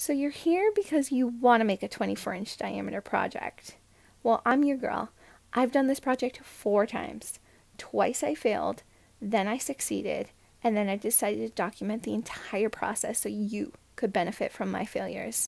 So you're here because you want to make a 24 inch diameter project. Well, I'm your girl. I've done this project four times. Twice I failed, then I succeeded, and then I decided to document the entire process so you could benefit from my failures.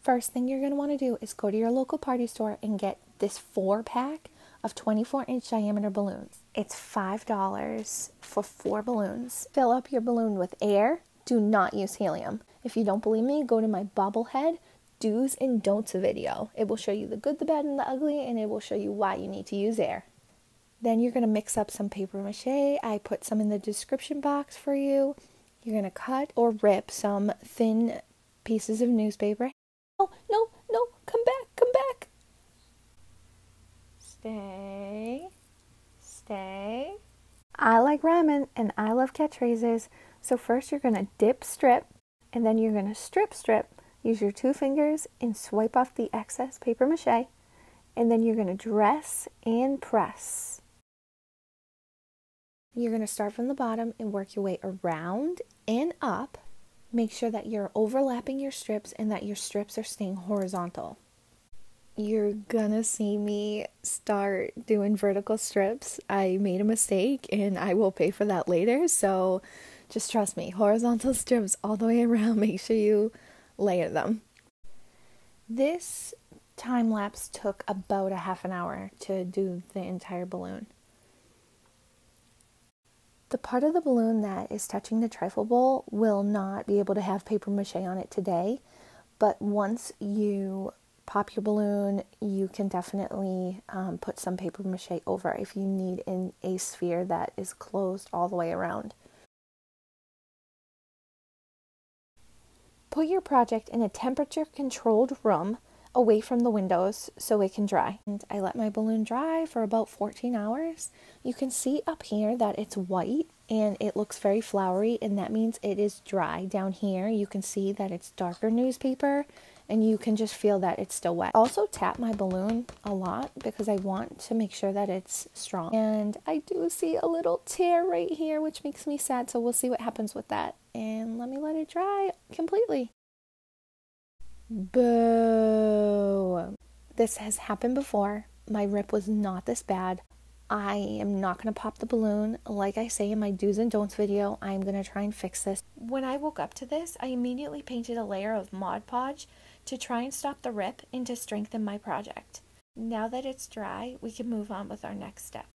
First thing you're going to want to do is go to your local party store and get this four pack of 24 inch diameter balloons. It's $5 for four balloons. Fill up your balloon with air. Do not use helium. If you don't believe me, go to my bobblehead do's and don'ts video. It will show you the good, the bad, and the ugly, and it will show you why you need to use air. Then you're going to mix up some paper mache. I put some in the description box for you. You're going to cut or rip some thin pieces of newspaper. Oh, no, no, come back, come back. Stay, stay. I like ramen and I love catchphrases. So first you're going to dip strip and then you're going to strip strip. Use your two fingers and swipe off the excess paper mache. And then you're going to dress and press. You're going to start from the bottom and work your way around and up. Make sure that you're overlapping your strips and that your strips are staying horizontal. You're gonna see me start doing vertical strips. I made a mistake and I will pay for that later. So just trust me, horizontal strips all the way around. Make sure you layer them. This time lapse took about a half an hour to do the entire balloon. The part of the balloon that is touching the trifle bowl will not be able to have paper mache on it today, but once you pop your balloon, you can definitely um, put some paper mache over if you need in a sphere that is closed all the way around. Put your project in a temperature controlled room away from the windows so it can dry. And I let my balloon dry for about 14 hours. You can see up here that it's white and it looks very flowery and that means it is dry. Down here you can see that it's darker newspaper and you can just feel that it's still wet. Also tap my balloon a lot because I want to make sure that it's strong. And I do see a little tear right here which makes me sad so we'll see what happens with that let me let it dry completely. Boo! This has happened before. My rip was not this bad. I am not going to pop the balloon. Like I say in my do's and don'ts video, I'm going to try and fix this. When I woke up to this, I immediately painted a layer of Mod Podge to try and stop the rip and to strengthen my project. Now that it's dry, we can move on with our next step.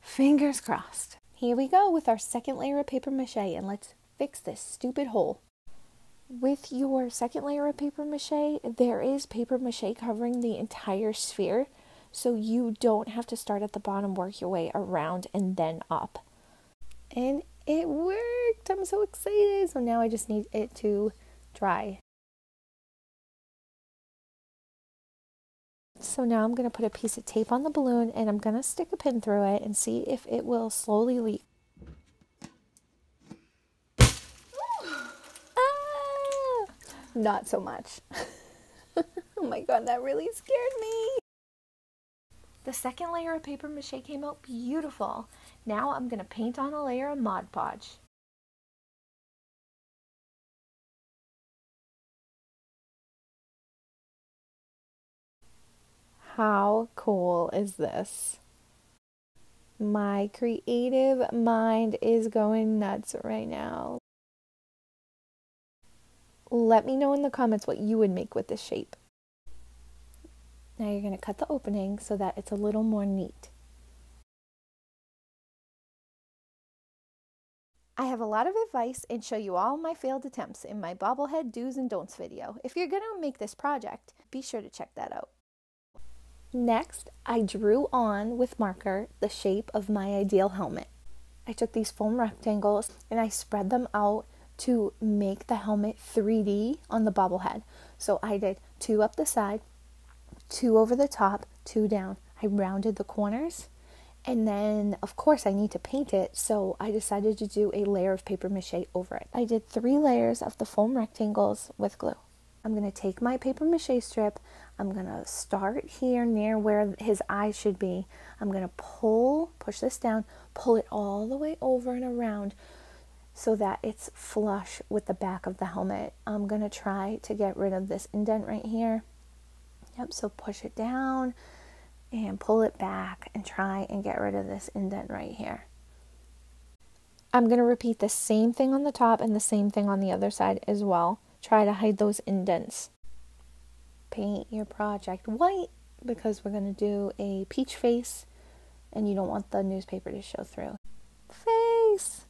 Fingers crossed. Here we go with our second layer of paper mache and let's fix this stupid hole. With your second layer of paper mache, there is paper mache covering the entire sphere, so you don't have to start at the bottom, work your way around, and then up. And it worked! I'm so excited! So now I just need it to dry. So now I'm going to put a piece of tape on the balloon and I'm going to stick a pin through it and see if it will slowly leak. Not so much. oh my god, that really scared me. The second layer of paper mache came out beautiful. Now I'm going to paint on a layer of Mod Podge. How cool is this? My creative mind is going nuts right now. Let me know in the comments what you would make with this shape. Now you're going to cut the opening so that it's a little more neat. I have a lot of advice and show you all my failed attempts in my bobblehead do's and don'ts video. If you're going to make this project, be sure to check that out. Next, I drew on with marker the shape of my ideal helmet. I took these foam rectangles and I spread them out to make the helmet 3D on the bobblehead. So I did two up the side, two over the top, two down. I rounded the corners and then of course I need to paint it so I decided to do a layer of paper mache over it. I did three layers of the foam rectangles with glue. I'm going to take my paper mache strip, I'm going to start here near where his eyes should be. I'm going to pull, push this down, pull it all the way over and around so that it's flush with the back of the helmet. I'm going to try to get rid of this indent right here. Yep, so push it down and pull it back and try and get rid of this indent right here. I'm going to repeat the same thing on the top and the same thing on the other side as well. Try to hide those indents. Paint your project white because we're going to do a peach face and you don't want the newspaper to show through. Face!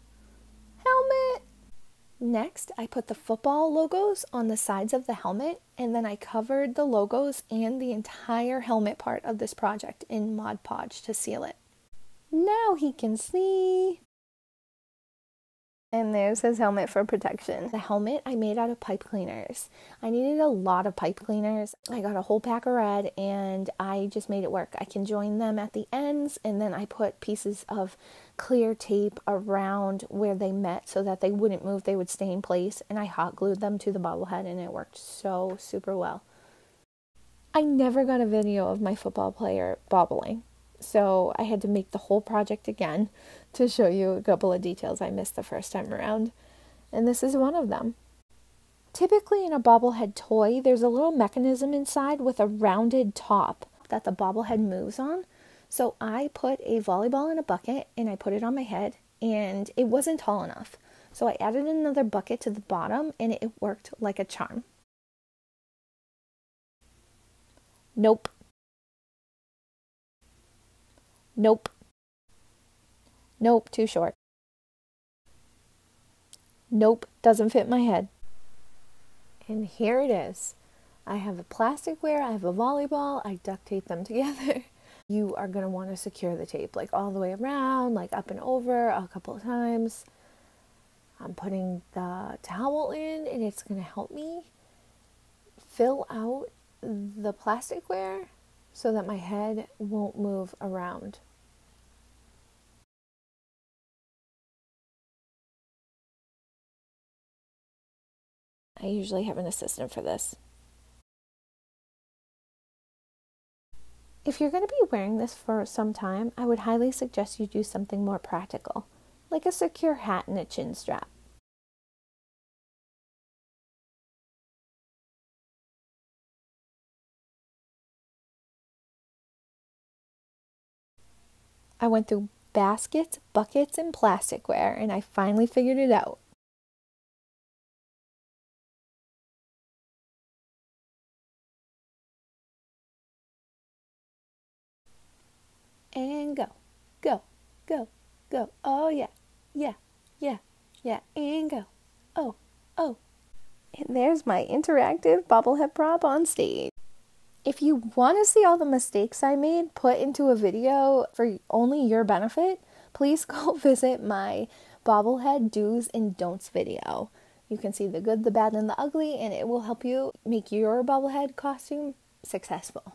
Next, I put the football logos on the sides of the helmet and then I covered the logos and the entire helmet part of this project in Mod Podge to seal it. Now he can see. And there's his helmet for protection. The helmet I made out of pipe cleaners. I needed a lot of pipe cleaners. I got a whole pack of red and I just made it work. I can join them at the ends and then I put pieces of clear tape around where they met so that they wouldn't move, they would stay in place. And I hot glued them to the bobblehead and it worked so super well. I never got a video of my football player bobbling. So I had to make the whole project again to show you a couple of details I missed the first time around. And this is one of them. Typically, in a bobblehead toy, there's a little mechanism inside with a rounded top that the bobblehead moves on. So I put a volleyball in a bucket and I put it on my head, and it wasn't tall enough. So I added another bucket to the bottom and it worked like a charm. Nope. Nope. Nope, too short. Nope, doesn't fit my head. And here it is. I have a plasticware, I have a volleyball, I duct tape them together. You are going to want to secure the tape like all the way around, like up and over a couple of times. I'm putting the towel in and it's going to help me fill out the plasticware so that my head won't move around. I usually have an assistant for this. If you're going to be wearing this for some time, I would highly suggest you do something more practical, like a secure hat and a chin strap. I went through baskets, buckets, and plasticware, and I finally figured it out. Go, go, go. Oh, yeah, yeah, yeah, yeah, and go. Oh, oh. And there's my interactive bobblehead prop on stage. If you want to see all the mistakes I made put into a video for only your benefit, please go visit my bobblehead do's and don'ts video. You can see the good, the bad, and the ugly, and it will help you make your bobblehead costume successful.